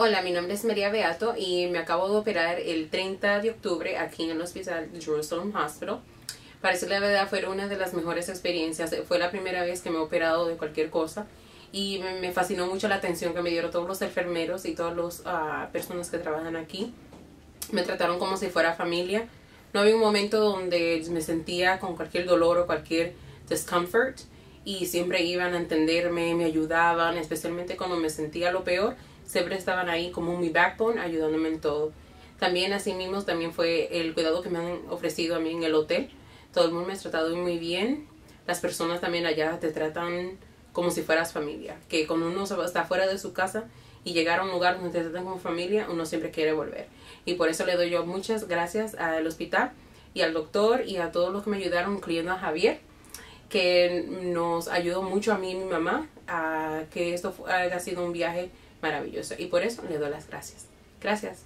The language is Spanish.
Hola, mi nombre es María Beato y me acabo de operar el 30 de octubre aquí en el hospital Jerusalem Hospital. Para decir la verdad, fue una de las mejores experiencias. Fue la primera vez que me he operado de cualquier cosa y me fascinó mucho la atención que me dieron todos los enfermeros y todas las ah, personas que trabajan aquí. Me trataron como si fuera familia. No había un momento donde me sentía con cualquier dolor o cualquier discomfort y siempre iban a entenderme, me ayudaban, especialmente cuando me sentía lo peor siempre estaban ahí como mi backbone ayudándome en todo. También así mismo también fue el cuidado que me han ofrecido a mí en el hotel. Todo el mundo me ha tratado muy bien. Las personas también allá te tratan como si fueras familia. Que cuando uno está fuera de su casa y llegar a un lugar donde te tratan como familia, uno siempre quiere volver. Y por eso le doy yo muchas gracias al hospital y al doctor y a todos los que me ayudaron, incluyendo a Javier, que nos ayudó mucho a mí y mi mamá a que esto haya sido un viaje maravilloso. Y por eso le doy las gracias. Gracias.